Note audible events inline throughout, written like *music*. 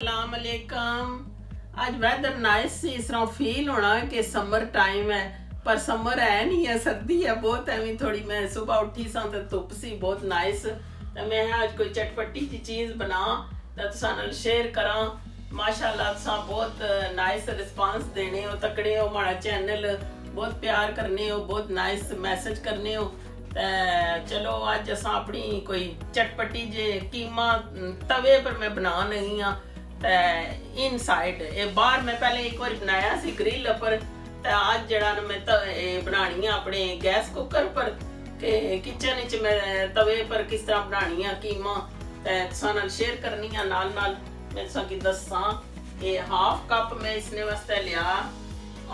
असलकम आज weather nice से, इस तरह फील होना कि समर टाइम है, पर समर है नहीं है, सर्दी है बहुत है थोड़ी मैं सुबह उठी सा तो धुप सी बहुत नाइस तो मैं अज कोई चटपटी जी चीज़ बना तो तुसा शेयर करा। माशाल्लाह तुसा बहुत नाइस रिस्पांस देने हो, तकड़े हो, माड़ा चैनल बहुत प्यार करने हो, बहुत नाइस मैसेज करने हो। ते चलो अज अस अपनी कोई चटपटी जे कीमा, तवे पर मैं बना नहीं हाँ इनसाइड बाहर मैं पहले एक बार बनाया सी ग्रिल पर आज जड़ा मैं बनानी है अपने गैस कुकर पर किचन च मैं तवे पर किस तरह बनानी है कीमा तुसा शेयर करनी है नाल नाल मैं तुसा की दसा ये हाफ़ कप मैं इसने वास्ते लिया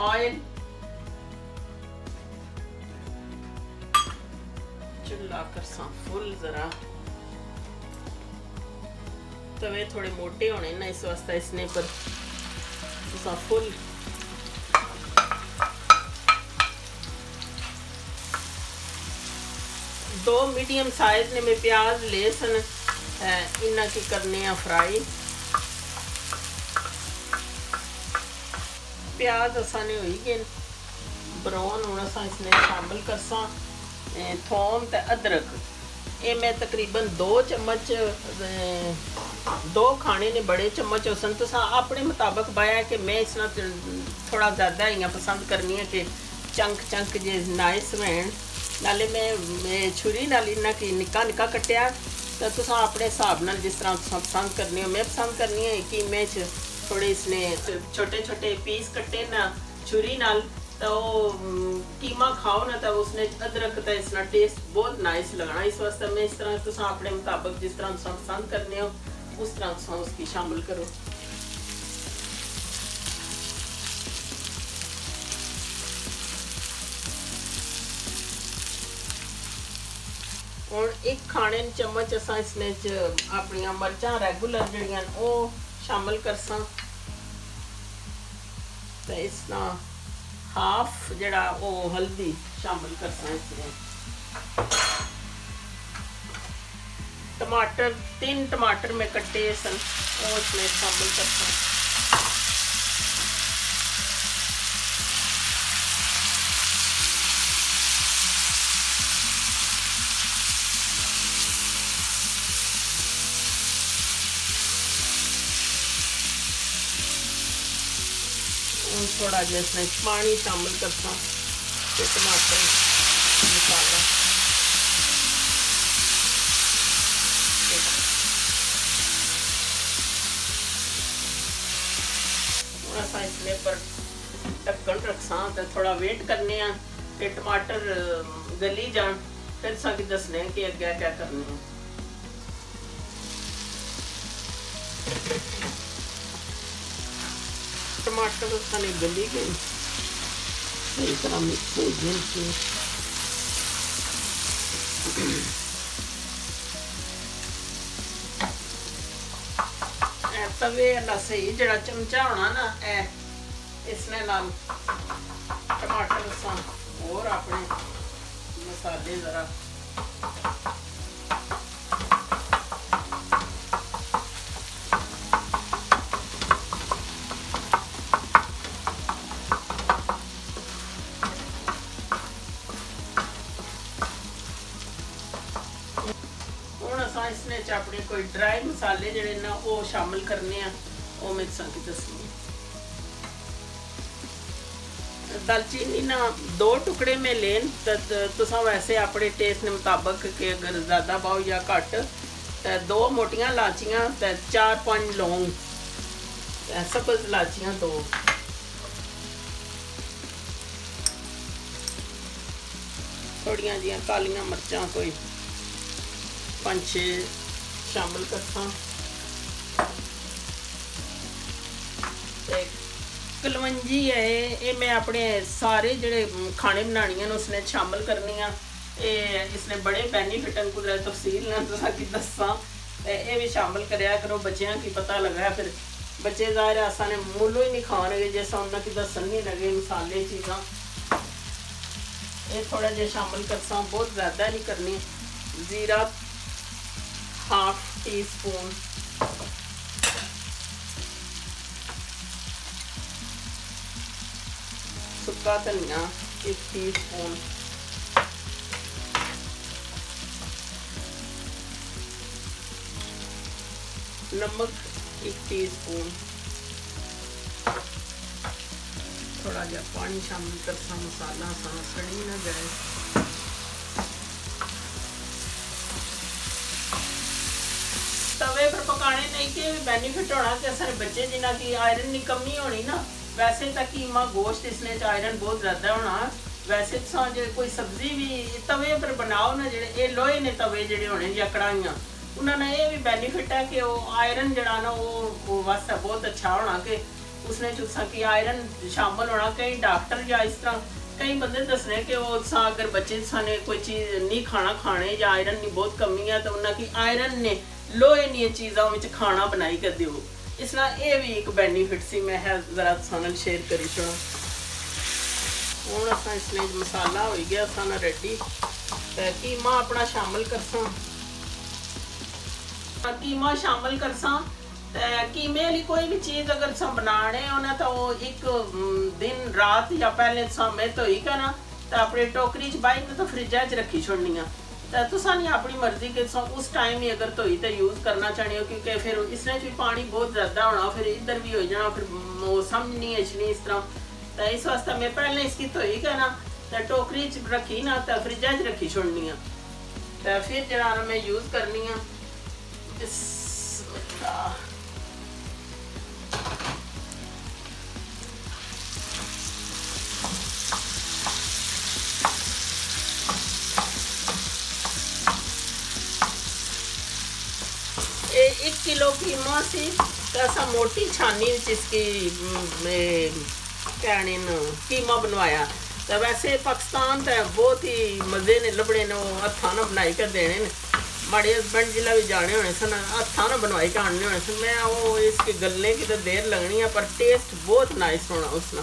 ऑयल चूल्हा करसा फुल जरा। तो तवे थोड़े मोटे होने ना इस वास्ते इसने पर तुसा फुल। दो मीडियम साइज़ ने मैं प्याज लेसन इन्ना की करने हैं फ्राई। प्याज असा ने हुई गए ब्राउन हूँ असा इसने शामिल करसा थोम तो अदरक। ये मैं तकरीबन दो चम्मच दो खाने ने बड़े चम्मच हो सन अपने मुताबक पाया कि मैं इस थोड़ा ज़्यादा ही पसंद करनी है कि चंक चंक जे नाइस रहन नाले मैं छुरी नाल इन्ना कि निक्का निक्का कट्टिया तो तुस अपने हिसाब न जिस तरह पसंद करनी हो, मैं पसंद करनी है कि मैं थोड़े इसने छोटे छोटे पीस कट्टे न छुरी नाल तो कीमा खाओ ना तो उसने अदरक का इसका टेस्ट बहुत नाइस लगना। इस वास्ते मैं इस तरह तुस अपने मुताबिक जिस तरह पसंद करने हो ਉਸ ਤਰ੍ਹਾਂ ਸੌਸ ਕੀ ਸ਼ਾਮਿਲ ਕਰੋ ਹੁਣ ਇੱਕ ਖਾਣੇ ਨੂੰ ਚਮਚ ਅਸਾਂ ਇਸ ਵਿੱਚ ਆਪਣੀਆਂ ਮਿਰਚਾਂ ਰੈਗੂਲਰ ਜਿਹੜੀਆਂ ਉਹ ਸ਼ਾਮਿਲ ਕਰਸਾਂ ਤੇ ਇਸ ਨਾਲ ਹਾਫ ਜਿਹੜਾ ਉਹ ਹਲਦੀ ਸ਼ਾਮਿਲ ਕਰਸਾਂ ਇਸ ਵਿੱਚ टमाटर, तीन टमाटर में कटे सन और इसमें शामिल करता हूँ। थोड़ा जैसा पानी शामिल करता टमाटर मसाला पर ढक्कन रखसा तो थोड़ा वेट करने कि टमाटर गली जान, फिर साकी दसने कि अगे क्या करने टमाटर खाने गली गई सही तरह मिक्स हो गए तवे सही जरा चमचा होना ना ए इसने लाल टमाटर सा और अपने मसाले ज़रा इसने अपने कोई ड्राई मसाले जोड़े ना वो शामिल करने हैं वो मैं तुसा दसनी दालचीनी ना दो टुकड़े में लेन तुसा वैसे अपने टेस्ट के मुताबक के अगर ज़्यादा पाओ या घट तो दो मोटिया लाचियाँ तो चार पाँच लौंग सब्ज लाचियाँ दो थोड़िया जी कालिया मिर्चा कोई पाँच छे शामिल करसा ਕਲਵੰਜੀ ਹੈ ਇਹ ਮੈਂ ਆਪਣੇ ਸਾਰੇ ਜਿਹੜੇ ਖਾਣੇ ਬਣਾਣੀਆਂ ਨੇ ਉਸਨੇ ਸ਼ਾਮਲ ਕਰਨੀਆਂ ਇਹ ਇਸਨੇ ਬੜੇ ਬੈਨੀਫਿਟ ਹਨ ਕੁਦਰਤ ਤਫਸੀਲ ਨਾਲ ਤੁਸੀਂ ਕੀ ਦੱਸਾਂ ਤੇ ਇਹ ਵੀ ਸ਼ਾਮਲ ਕਰਿਆ ਕਰੋ ਬੱਚਿਆਂ ਕੀ ਪਤਾ ਲੱਗਾ ਫਿਰ ਬੱਚੇ ਜ਼ਾਹਿਰ ਆਸਾਨੇ ਮੁੱਲੋਂ ਹੀ ਨਹੀਂ ਖਾਣਗੇ ਜੇ ਉਹਨਾਂ ਕੀ ਦੱਸਣ ਨਹੀਂ ਲੱਗੇ ਮਸਾਲੇ ਚੀਜ਼ਾਂ ਇਹ ਥੋੜਾ ਜਿਹਾ ਸ਼ਾਮਲ ਕਰਸਾਂ ਬਹੁਤ ਜ਼ਿਆਦਾ ਨਹੀਂ ਕਰਨੀ ਜ਼ੀਰਾ ਹਾਫ ਟੀ का धनिया एक टी स्पून नमक एक टी स्पून थोड़ा जा पानी शामिल करता मसाला सा सड़ी ना जाए। तवे पर पकाने नहीं के बेनिफिट होना कि सारे बच्चे जिन्ना की आयरन की कमी होनी ना ਵੈਸੇ ਤਾਂ ਕੀਮਾ ਗੋਸ਼ਤ ਇਸਨੇ ਚ ਆਇਰਨ ਬਹੁਤ ਜ਼ਿਆਦਾ ਹੋਣਾ। ਵੈਸੇ ਤਾਂ ਜੇ ਕੋਈ ਸਬਜ਼ੀ ਵੀ ਤਵੇ ਪਰ ਬਣਾਓ ਨਾ ਜਿਹੜੇ, ਇਹ ਲੋਹੇ ਨੇ ਤਵੇ ਜਿਹੜੇ ਹੋਣੇ ਜਾਂ ਕੜਾਈਆਂ ਉਹਨਾਂ ਨਾਲ ਇਹ ਵੀ ਬੈਨੀਫਿਟ ਹੈ ਕਿ ਉਹ ਆਇਰਨ ਜਿਹੜਾ ਨਾ ਉਹ ਵਾਸਤੇ ਬਹੁਤ ਅੱਛਾ ਹੋਣਾ ਕਿ ਉਸਨੇ ਚੁੱਸਾ ਕਿ ਆਇਰਨ ਸ਼ਾਮਲ ਹੋਣਾ। ਕਈ ਡਾਕਟਰ ਜਾਂ ਇਸ ਤਰ੍ਹਾਂ ਕਈ ਬੰਦੇ ਦੱਸਨੇ ਕਿ ਉਹ ਸਾ ਅਗਰ ਬੱਚੇ ਸਾਨੇ ਕੋਈ ਚੀਜ਼ ਨਹੀਂ ਖਾਣਾ ਖਾਣੇ ਜਾਂ ਆਇਰਨ ਦੀ ਬਹੁਤ ਕਮੀ ਹੈ ਤਾਂ ਉਹਨਾਂ ਕੀ ਆਇਰਨ ਨੇ, ਲੋਹੇ ਦੀਆਂ ਚੀਜ਼ਾਂ ਵਿੱਚ ਖਾਣਾ ਬਣਾਈ ਕੇ ਦਿਓ ਇਸ ਨਾਲ ਇਹ ਵੀ ਇੱਕ ਬੈਨੀਫਿਟ ਸੀ, ਮੈਂ ਹੈ ਜ਼ਰਾ ਸਾਨੂੰ ਸ਼ੇਅਰ ਕਰੀ ਸੁਣੋ। ਹੁਣ ਅਸਾਂ ਇਸ ਲਈ ਮਸਾਲਾ ਹੋ ਗਿਆ ਸਾਨਾ ਰੈਡੀ ਤੇ ਕੀਮਾ ਆਪਣਾ ਸ਼ਾਮਲ ਕਰਸਾਂ। ਕੀਮਾ ਸ਼ਾਮਲ ਕਰਸਾਂ, ਤੇ ਕੀਮੇ ਵਾਲੀ ਕੋਈ ਵੀ ਚੀਜ਼ ਅਗਰ ਸਾਂ ਬਣਾਣੇ ਉਹਨਾਂ ਤਾਂ ਉਹ ਇੱਕ ਦਿਨ, ਰਾਤ ਜਾਂ ਪਹਿਲੇ ਸਮੇਂ ਤੋਂ ਹੀ ਕਰਾਂ। ਤਾਂ ਆਪਣੇ ਟੋਕਰੀ 'ਚ ਬਾਈ ਤਾਂ ਫ੍ਰਿਜਾਂ 'ਚ ਰੱਖੀ ਛੋੜਨੀਆਂ ਤਾਂ ਤੁਸੀਂ ਆਪਣੀ ਮਰਜ਼ੀ ਕੇ ਸੋ ਉਸ ਟਾਈਮ ਹੀ ਅਗਰ ਧੋਈ ਤਾਂ ਯੂਜ਼ ਕਰਨਾ ਚਾਹਣੀ ਹੋ, ਕਿਉਂਕਿ ਫਿਰ ਇਸ ਵਿੱਚ ਵੀ ਪਾਣੀ ਬਹੁਤ ਜ਼ਿਆਦਾ ਹੋਣਾ, ਫਿਰ ਇੱਧਰ ਵੀ ਹੋ ਜਾਣਾ, ਫਿਰ ਮੌਸਮ ਨਹੀਂ ਅਚਣੀ ਇਸ ਤਰ੍ਹਾਂ। ਤਾਂ ਇਸ ਵਾਸਤੇ ਮੈਂ ਪਹਿਲੇ ਇਸ ਕੀ ਧੋਈ ਕਰਨਾ ਤਾਂ ਟੋਕਰੀ 'ਚ ਰੱਖੀ ਨਾ, ਤਾਂ ਫ੍ਰਿਜਾਂ 'ਚ ਰੱਖੀ ਛੋੜਨੀ ਆ। ਤਾਂ ਫਿਰ ਜਿਹੜਾ ਮੈਂ ਯੂਜ਼ ਕਰਨੀ ਆ ਬਿਸਮਿਲ੍ਲਾ किलो कीमा सी ऐसा मोटी छानी इसकी कहने कीमा बनवाया। तो वैसे पाकिस्तान तो बहुत ही मज़े ने लभने ने हथा ना बनाई कर देने माड़े हस्बैंड जिला भी जाने होने सन हथा ना बनवाई के आने होने सन। मैं वो इसके गलने की तो देर लगनी है पर टेस्ट बहुत नाइस होना उसना।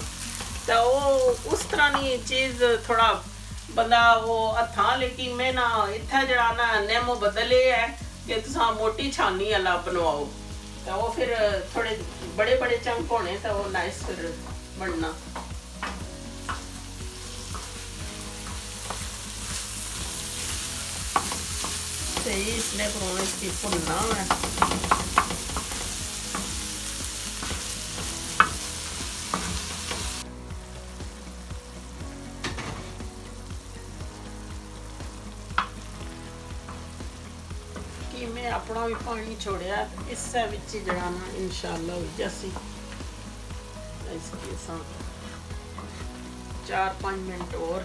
तो वो उस तरह की चीज़ थोड़ा बंदा वो हथा लेकिन मैं ना इतना जरा ना नेमो बदले है कि तुम मोटी छानी वाला बनवाओ। तो फिर थोड़े बड़े बड़े चमक होने तो वो नाइस फिर बनना। इसकी भुनना है ਆਪਣਾ ਵੀ ਪਾਣੀ ਛੋੜਿਆ ਇਸੇ ਵਿੱਚ ਜਿਹੜਾ ਨਾ ਇਨਸ਼ਾਅੱਲਾ ਹੋ ਜਾਸੀ ਇਸ ਕੇ ਸਾਂ 4-5 ਮਿੰਟ ਹੋਰ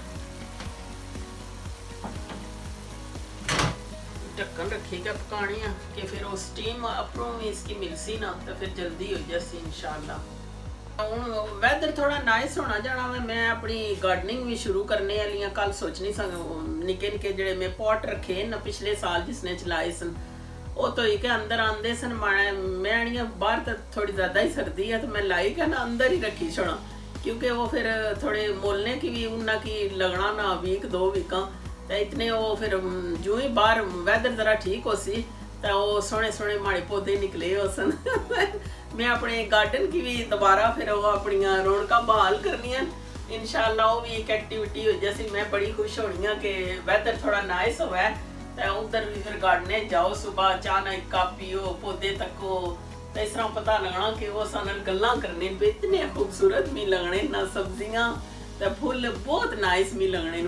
ढक्कन रखिएगा पकाने कि फिर वो स्टीम अपनों में इसकी मिलसी ना तो फिर जल्दी हो जासी इंशाल्लाह ਹੁਣ ਵੈਦਰ ਥੋੜਾ ਨਾਈਸ ਹੋਣਾ ਜਾਣਾ ਵਾ ਮੈਂ ਆਪਣੀ ਗਾਰਡਨਿੰਗ ਵੀ ਸ਼ੁਰੂ ਕਰਨੇ ਵਾਲੀਆਂ ਕੱਲ ਸੋਚਣੀ ਸਾਂ ਨਿੱਕੇ ਨਿੱਕੇ ਜਿਹੜੇ ਮੈਂ ਪੌਟ ਰੱਖੇ ਨਾ ਪਿਛਲੇ ਸਾਲ ਜਿਸਨੇ ਚਲਾਏ ਸਨ ਉਹ ਤੋਂ ਹੀ ਕਿ ਅੰਦਰ ਆਂਦੇ ਸਨ ਮੈਂ ਆਣੀਆਂ ਬਾਹਰ ਤਾਂ ਥੋੜੀ ਜ਼ਿਆਦਾ ਹੀ ਸਰਦੀ ਹੈ ਤਾਂ ਮੈਂ ਲਾਈ ਕਿ ਨਾ ਅੰਦਰ ਹੀ ਰੱਖੀ ਛੋਣਾ क्योंकि वो फिर थोड़े मोलने की भी उन्ना की लगना ना वीक दो वीका तो इतने वो फिर जो ही बाहर वैदर जरा ठीक हो सी तो वो सोने सोने माड़े पौधे निकले हो सन मैं अपने गार्डन की भी दोबारा फिर वो अपन रौनक बहाल करनी इनशाला वो भी एक एक्टिविटी हो जैसी मैं बड़ी खुश होनी हाँ कि वैदर थोड़ा नाइस हुआ उधर भी फिर गार्डने जाओ, सुबह चाह कप पियो पौधे तको तो इस तरह पता लगना कि वो सन गल्ला करने इतने खूबसूरत भी लगने ना सब्ज़ियाँ तो फुल बहुत नाइस भी लगने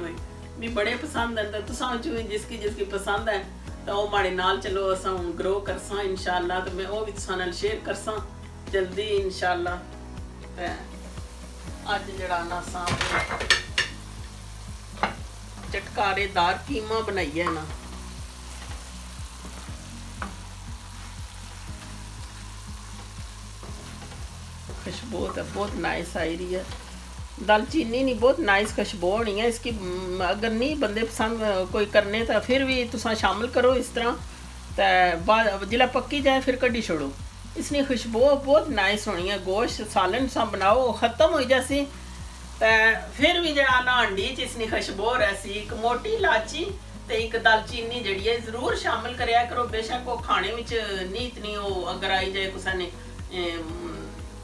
भी बड़े पसंद है तो तुसा जिसकी जिसकी पसंद है तो वो माड़े नाल चलो, असा ग्रो करसा इंशाल्लाह तो मैं वो भी तुसा शेयर करसा, जल्दी इंशाल्लाह अज जड़ा ना सा चटकारेदार कीमा बनाइए ना खुशबू तो बहुत नाइस आई रही है दालचीनी नहीं बहुत नाइस खुशबू होनी है इसकी अगर नहीं बंदे पसंद कोई करने तो फिर भी तुसा शामिल करो इस तरह तो जिला पक्की जाए फिर कड्डी छोड़ो इसकी खुशबू बहुत नाइस होनी है गोश्त सालन सा बनाओ ख़त्म हो जासी तो फिर भी जरा ना अंडी च इसकी खुशबू रहसी एक मोटी इलाची तो एक दालचीनी जी है ज़रूर शामिल कराया करो बेशक वो खाने में नहीं इतनी वो अगर आई जाए कुछ ने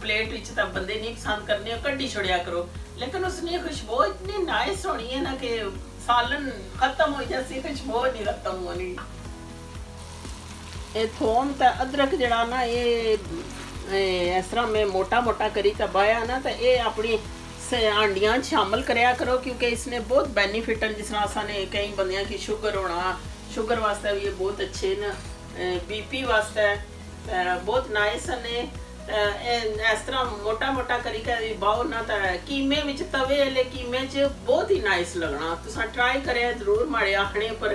ਪਲੇਟ ਵਿੱਚ ਤਾਂ ਬੰਦੇ ਨਹੀਂ ਪਸੰਦ ਕਰਨੇ ਕੱਢੀ ਛੜਿਆ ਕਰੋ ਲੇਕਿਨ ਉਸਨੇ ਖੁਸ਼ਬੂ ਇਤਨੀ ਨਾਈਸ ਹੋਣੀ ਹੈ ਨਾ ਕਿ ਸਾਲਨ ਖਤਮ ਹੋ ਜਾਸੀ ਖੁਸ਼ਬੂ ਨਹੀਂ ਖਤਮ ਹੋਣੀ ਇਹ ਥੋਮ ਤੇ ਅਦਰਕ ਜਿਹੜਾ ਨਾ ਇਹ ਇਸ ਤਰ੍ਹਾਂ ਮੈਂ ਮੋਟਾ ਮੋਟਾ ਕਰੀ ਤਾਂ ਬਾਇਆ ਨਾ ਤਾਂ ਇਹ ਆਪਣੀ ਆਂਡੀਆਂ ਸ਼ਾਮਲ ਕਰਿਆ ਕਰੋ ਕਿਉਂਕਿ ਇਸਨੇ ਬਹੁਤ ਬੈਨੀਫਿਟ ਹੈ ਜਿਸ ਨਾਲ ਸਾਨੇ ਕਈ ਬੰਦਿਆਂ ਕੀ ਸ਼ੂਗਰ ਹੋਣਾ ਸ਼ੂਗਰ ਵਾਸਤੇ ਵੀ ਇਹ ਬਹੁਤ ਅੱਛੇ ਨੇ ਬੀਪੀ ਵਾਸਤੇ ਬਹੁਤ ਨਾਈਸ ਨੇ ਇਸ ਤਰ੍ਹਾਂ ਮੋਟਾ ਮੋਟਾ ਕਰੀ ਕਰੀ ਬਾਹੋ ਨਾ ਤਾਂ ਕੀਮੇ ਵਿੱਚ ਤਵੇ ਲੈ ਕੀਮੇ 'ਚ ਬਹੁਤ ਹੀ ਨਾਈਸ ਲੱਗਣਾ। ਤੁਸੀਂ ਟਰਾਈ ਕਰਿਆ ਜ਼ਰੂਰ ਮਾੜੇ ਆਖਣੇ ਪਰ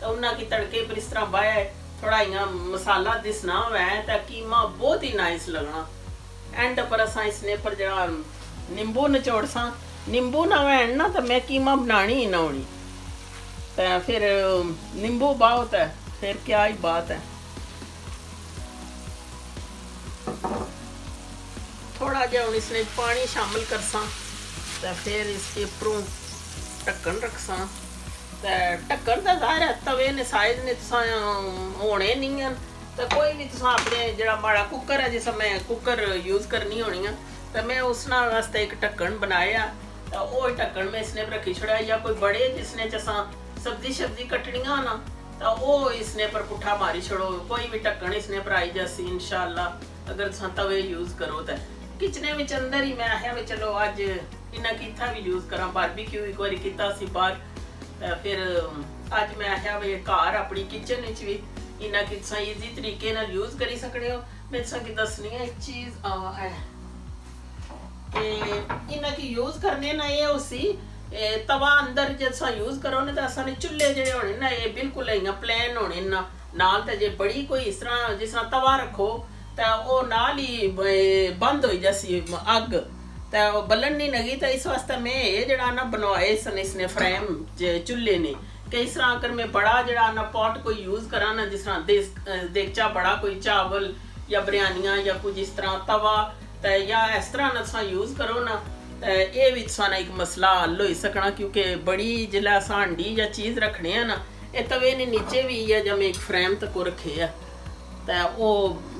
ਤਾਂ ਉਹਨਾਂ ਕੀ ਤੜਕੇ ਪਰ ਇਸ ਤਰ੍ਹਾਂ ਬਾਇਆ ਥੋੜਾ ਇਆਂ ਮਸਾਲਾ ਦਿਸਣਾ ਹੋਇਆ ਤਾਂ ਕੀਮਾ ਬਹੁਤ ਹੀ ਨਾਈਸ ਲੱਗਣਾ। ਐਂਡ ਪਰ ਅਸਾਂ ਇਸਨੇ ਪਰ ਜਿਹੜਾ ਨਿੰਬੂ ਨਚੋੜ ਸਾਂ। ਨਿੰਬੂ ਨਾ ਵੈਣ ਨਾ ਤਾਂ ਮੈਂ ਕੀਮਾ ਬਣਾਣੀ ਹੀ ਨਾ ਹੋਣੀ। ਤਾਂ ਫਿਰ ਨਿੰਬੂ ਬਾਹਤ ਹੈ, ਫਿਰ ਕੀ ਆਈ ਬਾਤ ਹੈ। आगे हम इसमें पानी शामिल करसा तो फिर इसके उपरों ढक्कन रखसा तो ढक्कन तो ज़ाहिर है तवे ने साइज ने तुसा होने नहीं हैं तो कोई भी तुसा अपने जरा माड़ा कुकर है जिस मैं कुकर यूज़ करनी होनी है तो मैं उस वास्ते एक ढक्कन बनाया तो वो ढक्कन में इसने रखी छड़ा या कोई बड़े जिसने जसा सब्जी शब्जी कटनियाँ ना ਤਾਂ ਉਹ ਇਸਨੇ ਪਰ ਪੁੱਠਾ ਮਾਰੀ ਛੜੋ ਕੋਈ ਵੀ ਟੱਕਣ ਇਸਨੇ ਪਰ ਆਈ ਜਾਸੀ ਇਨਸ਼ਾਅੱਲਾ ਅਗਰ ਤੁਸੀਂ ਤਵੇ ਯੂਜ਼ ਕਰੋ ਤਾਂ ਕਿਚਨੇ ਵਿੱਚ ਅੰਦਰ ਹੀ ਮੈਂ ਆਇਆ ਵੀ ਚਲੋ ਅੱਜ ਇਹਨਾਂ ਕੀਤਾ ਵੀ ਯੂਜ਼ ਕਰਾਂ ਬਾਰਬੀਕਿਊ ਇੱਕ ਵਾਰੀ ਕੀਤਾ ਸੀ ਬਾਹਰ ਤਾਂ ਫਿਰ ਅੱਜ ਮੈਂ ਆਇਆ ਵੀ ਘਰ ਆਪਣੀ ਕਿਚਨ ਵਿੱਚ ਵੀ ਇਹਨਾਂ ਕਿ ਤੁਸੀਂ ਈਜ਼ੀ ਤਰੀਕੇ ਨਾਲ ਯੂਜ਼ ਕਰੀ ਸਕਦੇ ਹੋ ਮੈਂ ਤੁਹਾਨੂੰ ਦੱਸਣੀ ਹੈ ਇੱਕ ਚੀਜ਼ ਆ ਹੈ ਕਿ ਇਹਨਾਂ ਕੀ ਯੂਜ਼ ਕਰਨੇ ਨਾ ਇਹ ਉਸੀ ਤਵਾ ਅੰਦਰ ਜੇ ਤੁਸੀਂ ਯੂਜ਼ ਕਰੋ ਨੇ ਤਾਂ ਅਸਾਂ ਚੁੱਲ੍ਹੇ ਜਿਹੜੇ ਹੋਣੇ ਨਾ ਇਹ ਬਿਲਕੁਲ ਇਆਂ ਪਲੇਨ ਹੋਣੇ ਨਾ ਨਾਲ ਤੇ ਜੇ ਬੜੀ ਕੋਈ ਇਸ ਤਰ੍ਹਾਂ ਜਿਸ ਤਰ੍ਹਾਂ ਤਵਾ ਰੱਖੋ ਤਾਂ ਉਹ ਨਾਲ ਹੀ ਬੰਦ ਹੋਈ ਜਾਸੀ ਅੱਗ। ਤਾਂ ਉਹ ਬਲਣ ਨਹੀਂ ਲਗੀ, ਤਾਂ ਇਸ ਵਾਸਤੇ ਮੈਂ ਇਹ ਜਿਹੜਾ ਨਾ ਬਣਵਾਏ ਸਨ ਇਸਨੇ ਫਰੇਮ ਚੁੱਲ੍ਹੇ ਨੇ। ਕਿ ਇਸ ਤਰ੍ਹਾਂ ਅਗਰ ਮੈਂ ਬੜਾ ਜਿਹੜਾ ਨਾ ਪੋਟ ਕੋਈ ਯੂਜ਼ ਕਰਾਂ ਨਾ, ਜਿਸ ਤਰ੍ਹਾਂ ਦੇਖਚਾ ਬੜਾ ਕੋਈ ਚਾਵਲ ਜਾਂ ਬਿਰਿਆਨੀਆਂ ਜਾਂ ਕੁਝ ਇਸ ਤਰ੍ਹਾਂ ਤਵਾ, ਤਾਂ ਜਾਂ ਇਸ ਤਰ੍ਹਾਂ ਨਾ ਤੁਸੀਂ ਯੂਜ਼ ਕਰੋ ਨਾ ਇਹ ਵੀ ਸਾਨਾ ਇੱਕ ਮਸਲਾ ਹੱਲ ਹੋਈ ਸਕਣਾ, ਕਿਉਂਕਿ ਬੜੀ ਜਿਲਾ ਸਾਂਡੀ ਜਾਂ ਚੀਜ਼ ਰੱਖਣੇ ਆ ਨਾ, ਇਹ ਤਵੇ ਨੇ ਨੀਚੇ ਵੀ ਆ ਜਾਂ ਮੈਂ ਇੱਕ ਫਰੇਮ ਤੱਕ ਰੱਖੇ ਆ। त उहो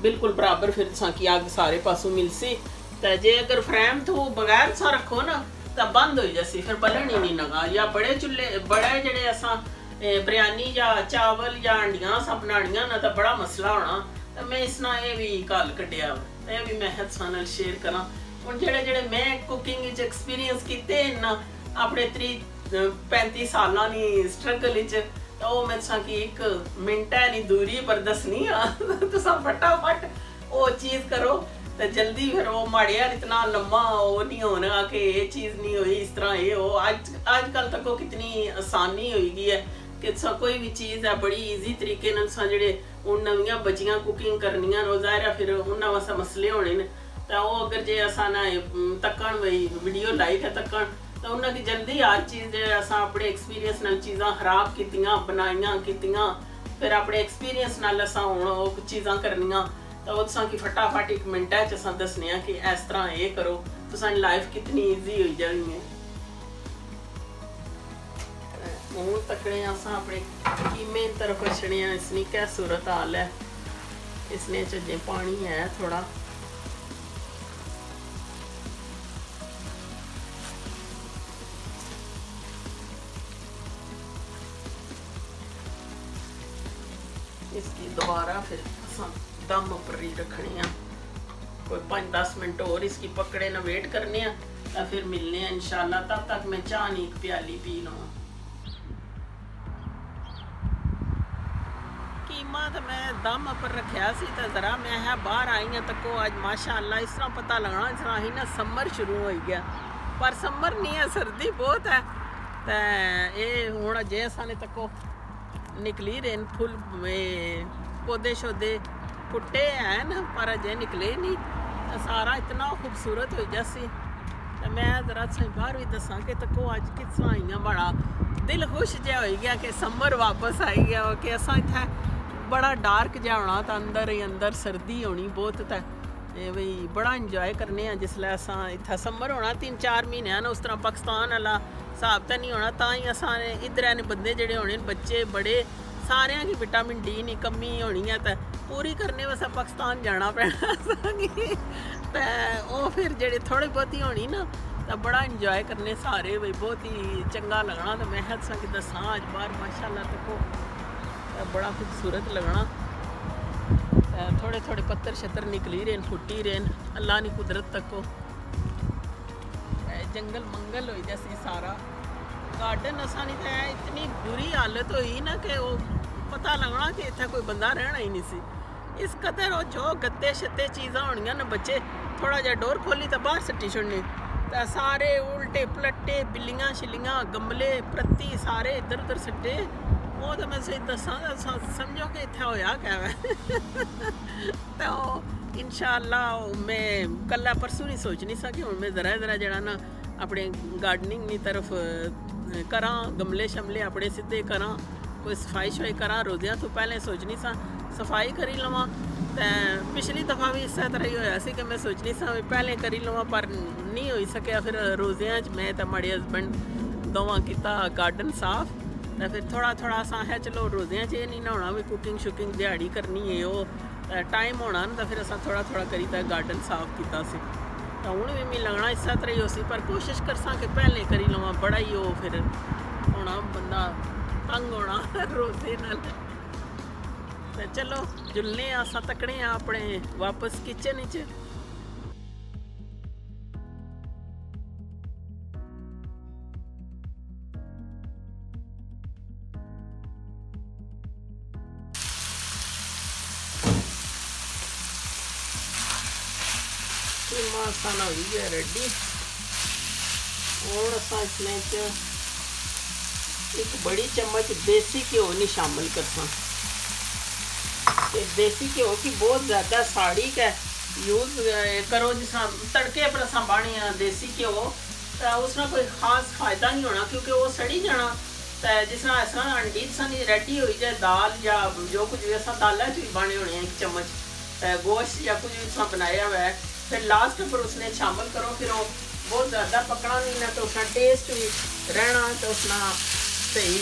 बिल्कुलु बराबरि फिर की अॻु सारे पासो मिलसी त जे अगरि फ्रैम ते उहो बग़ैर सां रखो न त बंदि होई जसी फिर बलण ई नी लगा या बड़े चुल्हे बड़े जेह्ड़े असां बिरयानी जां चावल जां अंडियां असां बनानियां न त बड़ा मसला होना ਤੇ ਮੈਂ ਇਸ ਨਾਲ ਇਹ ਵੀ ਗੱਲ ਕੱਢਿਆ ਇਹ ਵੀ ਮੈਂ ਹੱਥਾਂ ਨਾਲ ਸ਼ੇਅਰ ਕਰਾਂ ਹੁਣ ਜਿਹੜੇ ਜਿਹੜੇ ਮੈਂ ਕੁਕਿੰਗ ਵਿੱਚ ਐਕਸਪੀਰੀਅੰਸ ਕੀਤੇ ਨਾ ਆਪਣੇ 3 35 ਸਾਲਾਂ ਦੀ ਸਟਰਗਲ ਵਿੱਚ ਤਾਂ ਉਹ ਮੈਂ ਸਾਂ ਕਿ ਇੱਕ ਮਿੰਟਾਂ ਨਹੀਂ ਤੁਸੀਂ ਫਟਾਫਟ ਉਹ ਚੀਜ਼ ਕਰੋ ਤੇ ਜਲਦੀ ਫਿਰ ਉਹ ਮਾੜਿਆ ਇਤਨਾ ਲੰਮਾ ਉਹ ਨਹੀਂ ਹੋਣਾ ਕਿ ਇਹ ਚੀਜ਼ ਨਹੀਂ ਹੋਈ, ਇਸ ਤਰ੍ਹਾਂ ਇਹ ਉਹ। ਅੱਜ ਅੱਜ ਕੱਲ ਤੱਕ ਉਹ ਕਿਤਨੀ ਆਸਾਨੀ ਹੋਈ ਗਈ ਹੈ ਕਿ ਸਾ ਕੋਈ ਵੀ ਚੀਜ਼ ਹੈ, ਬੜੀ ਈਜ਼ੀ ਤਰੀਕੇ ਨਾਲ ਸਾ ਜਿਹੜੇ ਉਹ ਨਵੀਆਂ ਬੱਚੀਆਂ ਕੁਕਿੰਗ ਕਰਨੀਆਂ ਰੋਜ਼ਾਨਾ ਫਿਰ ਉਹਨਾਂ ਵਾਸਤੇ ਮਸਲੇ ਹੋਣੇ ਨੇ। ਤਾਂ ਉਹ ਅਗਰ ਜੇ ਅਸਾਂ ਨਾ ਤੱਕਣ ਵਈ ਵੀਡੀਓ ਲਾਈਕ ਹੈ ਤੱਕਣ ਤਾਂ ਉਹਨਾਂ ਦੀ ਜਲਦੀ ਹਰ ਚੀਜ਼ ਜੇ ਅਸਾਂ ਆਪਣੇ ਐਕਸਪੀਰੀਅੰਸ ਨਾਲ ਚੀਜ਼ਾਂ ਖਰਾਬ ਕੀਤੀਆਂ, ਬਣਾਈਆਂ ਕੀਤੀਆਂ, ਫਿਰ ਆਪਣੇ ਐਕਸਪੀਰੀਅੰਸ ਨਾਲ ਅਸਾਂ ਹੁਣ ਉਹ ਚੀਜ਼ਾਂ ਕਰਨੀਆਂ, ਤਾਂ ਉਹ ਸਾਂ ਕਿ ਫਟਾਫਟ ਇੱਕ ਮਿੰਟਾਂ ਚ ਅਸਾਂ ਦੱਸਨੇ ਕਿ ਇਸ ਤਰ੍ਹਾਂ ਇਹ ਕਰੋ, ਤਾਂ ਲਾਈਫ ਕਿੰਨੀ ਈਜ਼ੀ ਹੋਈ ਜਾਣੀ ਹੈ। ਹੁਣ ਤੱਕੜੇ ਅਸਾਂ ਆਪਣੇ ਕੀਮੇ ਤਰਫ ਛਣੇ ਇਸ ਨਹੀਂ ਕਿਹ ਸੂਰਤ ਹਾਲ ਹੈ। ਇਸਨੇ ਚ ਜੇ ਪਾਣੀ ਹੈ ਥੋੜਾ दम उप्पर ही रखनी है। कोई पाँच दस मिनट और इसकी पकड़े ना वेट करने हैं तो फिर मिलने हैं, इंशाल्लाह, तब तक मैं चाह नहीं प्याली पी लूँ कीमा तो मैं दम पर रखा सी तो जरा मैं है आई हाँ तको अज माशाला इस तरह पता लगना, इस तरह ही ना समर शुरू हो गया। पर समर नहीं है, सर्दी बहुत है तो ये हूँ अजे तको निकली रेन फुल पौधे शोधे। फुटे हैं ना पर अजय निकले नहीं सारा इतना खूबसूरत हो जैसे तो मैं जरा बाहर भी दसा कि तको अज किस आइया बड़ा दिल खुश जहा हो गया कि समर वापस आई गया कि असा इतना बड़ा डार्क जहा होना तो अंदर ही अंदर सर्दी होनी बहुत तो ਬਈ ਬੜਾ ਇੰਜੋਏ ਕਰਨੇ ਆ ਜਿਸਲੇ ਅਸਾਂ ਇੱਥੇ ਸਮਰ ਹੋਣਾ 3-4 ਮਹੀਨੇ ਹਨ ਉਸ ਤਰ੍ਹਾਂ ਪਾਕਿਸਤਾਨ ਵਾਲਾ ਹਿਸਾਬ ਤਾਂ ਨਹੀਂ ਹੋਣਾ ਤਾਂ ਹੀ ਅਸਾਂ ਇਧਰ ਆਨੇ ਬੰਦੇ ਜਿਹੜੇ ਹੋਣੇ ਬੱਚੇ ਬੜੇ ਸਾਰਿਆਂ ਦੀ ਵਿਟਾਮਿਨ ਡੀ ਨਹੀਂ ਕਮੀ ਹੋਣੀ ਹੈ ਤਾਂ ਪੂਰੀ ਕਰਨੇ ਵਾਸਤੇ ਪਾਕਿਸਤਾਨ ਜਾਣਾ ਪੈਣਾ *laughs* ਸਾਂਗੀ। ਤੇ ਉਹ ਫਿਰ ਜਿਹੜੇ ਥੋੜੀ ਬਹੁਤੀ ਹੋਣੀ ਨਾ, ਤਾਂ ਬੜਾ ਇੰਜੋਏ ਕਰਨੇ ਸਾਰੇ ਬਈ, ਬਹੁਤ ਹੀ ਚੰਗਾ ਲੱਗਣਾ ਤੇ ਮੈਂ ਹੱਥ ਸੰਗ ਦੱਸਾਂ ਅੱਜ ਬਾਹਰ, ਮਾਸ਼ਾਅੱਲਾ ਤੱਕੋ ਬੜਾ ਖੂਬਸੂਰਤ ਲੱਗਣਾ। ਥੋੜੇ ਥੋੜੇ ਪੱਤਰ ਛੱਤਰ ਨਿਕਲੀ ਰਹੇ ਫੁੱਟੀ ਰਹੇ ਅੱਲਾ ਦੀ ਕੁਦਰਤ ਤੱਕ। ਤੱਕੋ ਜੰਗਲ ਮੰਗਲ ਹੋਈ ਦਾ ਸੀ ਸਾਰਾ। ਗਾਰਡਨ ਅਸਾਂ ਨਹੀਂ ਤਾਂ ਇਤਨੀ ਬੁਰੀ ਹਾਲਤ ਹੋਈ ਨਾ ਕਿ ਉਹ ਪਤਾ ਲੱਗਣਾ ਕਿ ਇੱਥੇ ਕੋਈ ਬੰਦਾ ਰਹਿਣਾ ਹੀ ਨਹੀਂ ਸੀ। सी इस कदर वो जो गत्ते शत्ते चीज़ा होनिया ना बच्चे, थोड़ा जहा डोर खोली तो बाहर सट्टी छुड़नी। सारे उल्टे पलट्टे बिल्लियाँ शिल्लियाँ, गमले प्रति सारे इधर उधर सट्टे। वो तो मैं सही दसा समझो कि इतना होया क्या है तो इनशाला मैं *laughs* कल परसों नहीं सोच नहीं सकी हूँ मैं ज़रा ज़रा जरा ना अपने गार्डनिंग की तरफ़ करा, गमले शमले अपने सीधे करा, कोई सफ़ाई शफाई करा रोज़ियाँ तो पहले सा सफ़ाई करी लवा। पिछली दफ़ा भी इस तरह ही होया सी कि मैं सोचनी सा पहले करी लवा, पर नहीं हो सकिया फिर रोज़ियाँ मैं तो माड़े हसबैंड दोवां किता गार्डन साफ़। तो फिर थोड़ा थोड़ा सा है चलो रोज़ियाँ च नहीं नहाना भी कुकिंग शुकिंग दिहाड़ी करनी है वो टाइम होना ना तो फिर असा थोड़ा थोड़ा करी तो गार्डन साफ़ किया तो हूँ भी मैं लगना इस तरह ही हो पर कोशिश कर सा पहले करी लवा, बड़ा ही वो फिर होना, बंदा तंग होना *laughs* रोज़े नाल। ਤੇ ਚਲੋ ਜੁਲਨੇ ਆ ਸਾ ਤਕੜੇ ਆ ਆਪਣੇ ਵਾਪਸ ਕਿਚਨ ਵਿੱਚ ਕੀਮਾ ਸਾਨਾ ਹੋ ਗਿਆ ਰੈਡੀ ਹੁਣ ਅਸਾਂ ਇਸ ਵਿੱਚ एक बड़ी चम्मच देसी घ्यो नहीं शामिल करना देसी घ्यो की बहुत ज़्यादा साड़ी का यूज़ करो जिस तड़के पर असा बाणी देसी घ्यो तो उसमें कोई खास फ़ायदा नहीं होना, क्योंकि वो सड़ी जाना। तो जिस अंडी सानी रेडी हुई जाए, दाल या जो कुछ भी असा दाल भी बाने होने एक चम्मच। गोश्त या कुछ भी बनाया हुआ है, फिर लास्ट पर उसने शामिल करो, फिर वो बहुत ज़्यादा पकना नहीं, ना तो उसका टेस्ट भी रहना तो उसना सही।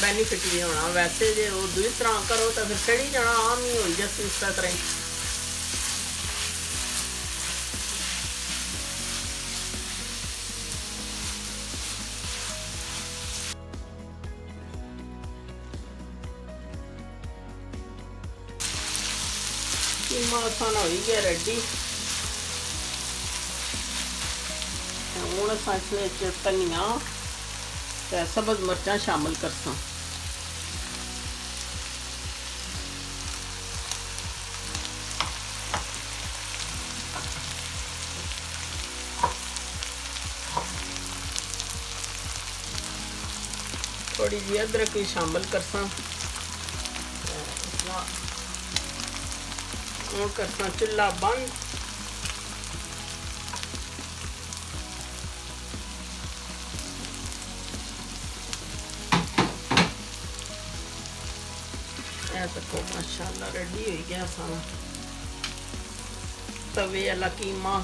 बेनीफिट भी होना। वैसे जो वो दूसरी तरह करो तो फिर सड़ी जाना, आम ही हो जैसे इस तरह। रेडी। हूँ अस धनिया ਤੇ ਸਬਜ਼ ਮਿਰਚਾਂ ਸ਼ਾਮਲ ਕਰਸਾਂ थोड़ी जी अदरक भी शामिल करसा करसा चूल्हा बंद देखो, माशाल्लाह रेडी हो गया सारा तवे वाला कीमा।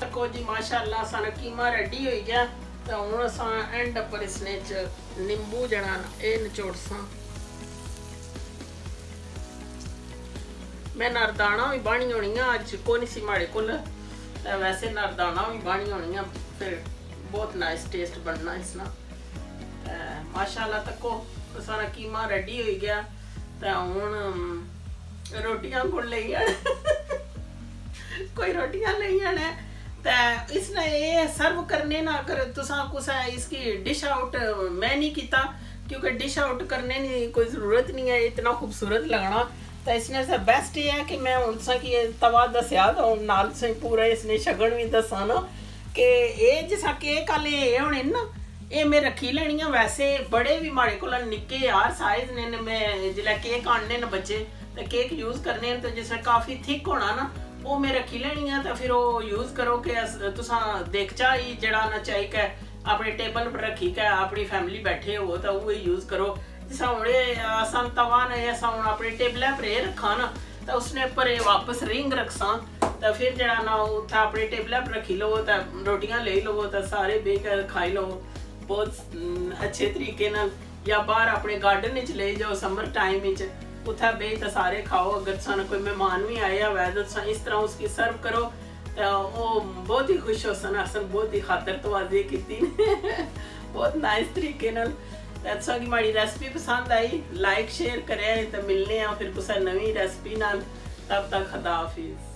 देखो जी, माशाल्लाह सारा कीमा रेडी हो गया तो हूँ अस एंड पर इसने नींबू जड़ा ये नचोड़सा मैं नरदाना भी बाणी होनी अज को सी माड़े को वैसे नरदाना भी बाणी होनी फिर बहुत नाइस टेस्ट बनना इसना। माशाल्लाह, तको। सारा कीमा रेडी हो गया तो हूँ रोटियाँ को ले कोई रोटियाँ ले आना तो इसने ये सर्व करने ना अगर तुसा कुछ इसकी डिश आउट मैं नहीं किया क्योंकि डिश आउट करने की कोई ज़रूरत नहीं है इतना खूबसूरत लगना तो इसने सर बेस्ट ये है कि मैं हूँ कि तवा दसिया तो नाल से पूरा इसने शगन भी दसा ना कि ये जिसा केक आले होने ना ਇਹ ਮੈਂ ਰੱਖੀ ਲੈਣੀਆਂ ਵੈਸੇ, ਬੜੇ ਵੀ ਮਾੜੇ ਕੋਲ ਨਿੱਕੇ ਯਾਰ ਸਾਈਜ਼ ਨੇ ਮੈਂ ਜਿਹੜਾ ਕੇਕ ਆਣਨੇ ਨੇ ਬੱਚੇ, ਤੇ ਕੇਕ ਯੂਜ਼ ਕਰਨੇ ਨੇ, ਤੇ ਜਿਸ ਕਾਫੀ ਥਿਕ ਹੋਣਾ ਨਾ, ਉਹ ਮੈਂ ਰੱਖੀ ਲੈਣੀਆਂ, ਤਾਂ ਫਿਰ ਉਹ ਯੂਜ਼ ਕਰੋ ਕਿ ਤੁਸੀਂ ਦੇਖਚਾ ਹੀ ਜਿਹੜਾ ਨਾ ਚਾਹੀਦਾ ਆਪਣੇ ਟੇਬਲ ਪਰ ਰੱਖੀ ਕੇ ਆਪਣੀ ਫੈਮਿਲੀ ਬੈਠੇ ਹੋ, ਤਾਂ ਉਹ ਯੂਜ਼ ਕਰੋ। ਜਿਸ ਹੁਣੇ ਆਸਾਂ ਤਵਾ ਨੇ ਆਸਾਂ ਹੁਣ ਆਪਣੇ ਟੇਬਲਾਂ ਪਰ ਰੱਖਾ ਨਾ, ਤਾਂ ਉਸਨੇ ਉੱਪਰ ਵਾਪਸ ਰਿੰਗ ਰੱਖਸਾਂ, ਤਾਂ ਫਿਰ ਜਿਹੜਾ ਨਾ ਉਹ ਤਾਂ ਆਪਣੇ ਟੇਬਲਾਂ ਪਰ ਰੱਖੀ ਲਵੋ, ਤਾਂ ਰੋਟੀਆਂ ਲੈ ਲਵੋ, ਤਾਂ ਸਾਰੇ ਬੇਕ ਖਾਈ ਲਵੋ। ਬਹੁਤ ਅੱਛੇ ਤਰੀਕੇ ਨਾਲ ਜਾਂ ਬਾਹਰ ਆਪਣੇ ਗਾਰਡਨ ਵਿੱਚ ਲੈ ਜਾਓ ਸਮਰ ਟਾਈਮ ਵਿੱਚ ਉੱਥੇ ਬੈਠ ਕੇ ਸਾਰੇ ਖਾਓ ਅਗਰ ਸਾਨੂੰ ਕੋਈ ਮਹਿਮਾਨ ਵੀ ਆਇਆ ਹੋਵੇ ਤਾਂ ਸਾਨੂੰ ਇਸ ਤਰ੍ਹਾਂ ਉਸकी ਸਰਵ ਕਰੋ ਤਾਂ ਉਹ ਬਹੁਤ ਹੀ ਖੁਸ਼ ਹੋ ਸਨ ਅਸਨ ਬਹੁਤ ਹੀ ਖਾਤਰ ਤਵਾਜ਼ੀ ਕੀਤੀ ਬਹੁਤ ਨਾਈਸ ਤਰੀਕੇ ਨਾਲ ਦੱਸੋ ਕਿ ਮਾੜੀ ਰੈਸਪੀ ਪਸੰਦ ਆਈ ਲਾਈਕ ਸ਼ੇਅਰ ਕਰਿਆ ਤਾਂ ਮਿਲਨੇ ਆ ਫਿਰ ਕੁਸਾ ਨਵੀਂ ਰੈਸਪੀ ਨਾਲ ਤਬ ਤੱਕ ਖੁਦਾ ਹਾਫਿਜ਼